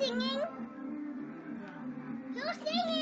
singing? Who's singing?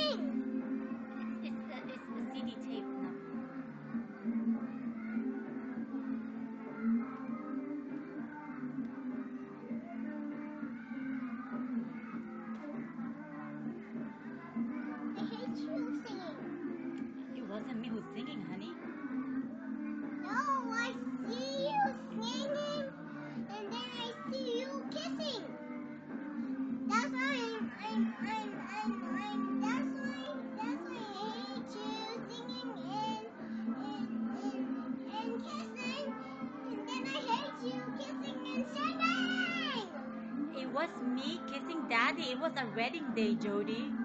was me kissing daddy. It was a wedding day, Jody.